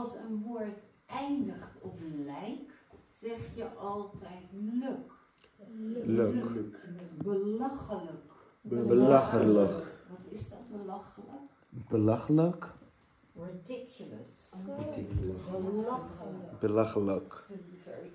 als een woord eindigt op lijk, zeg je altijd luk. Leuk. Belachelijk. Belachelijk. Wat is dat belachelijk? Belachelijk. Ridiculous. Ridiculous. Belachelijk. Belachelijk. Very